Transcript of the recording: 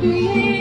你